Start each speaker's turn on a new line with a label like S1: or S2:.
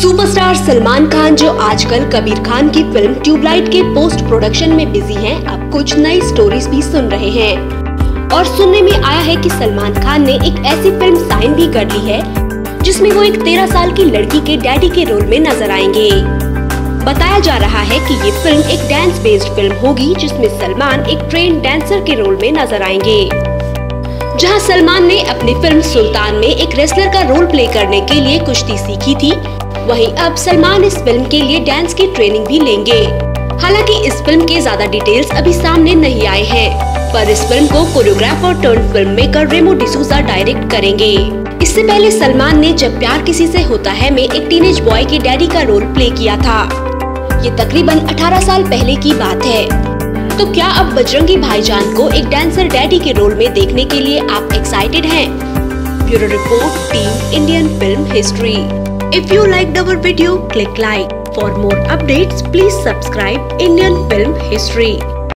S1: Superstar Salman Khan जो आजकल कबीर खान की फ़िल्म ट्यूबलाइट के पोस्ट प्रोडक्शन में बिज़ी हैं, अब कुछ नई स्टोरीज भी सुन रहे हैं। और सुनने में आया है कि सलमान खान ने एक ऐसी फ़िल्म साइन भी कर ली है जिसमें वो एक तेरह साल की लड़की के डैडी के रोल में नज़र आएँगे। बताया जा रहा है कि ये फ़िल्म एक डांस बेस्ड फ़िल्म होगी जिसमें सलमान एक ट्रेन डांसर के रोल में नज़र आएँगे। जहाँ सलमान ने अपनी फ़िल्म सुल्तान में एक रेसलर का रोल प्ले करने के लिए कुश्ती सीखी थी वहीं अब सलमान इस फ़िल्म के लिए डांस की ट्रेनिंग भी लेंगे। हालाँकि इस फ़िल्म के ज़्यादा डिटेल्स अभी सामने नहीं आए हैं, पर इस फ़िल्म को choreographer turn film maker Remo D'Souza direct करेंगे। इससे पहले सलमान ने जब प्यार किसी से होता है में एक टीनेज बॉय के डैडी का रोल प्ले किया था। ये तकरीबन 18 साल पहले की बात है। तो क्या अब बजरंगी भाईजान को एक डांसर डैडी के रोल में देखने के लिए आप एक्साइटेड हैं? Bureau report, team Indian film history If you liked our video, click like. For more updates, please subscribe Indian Film History.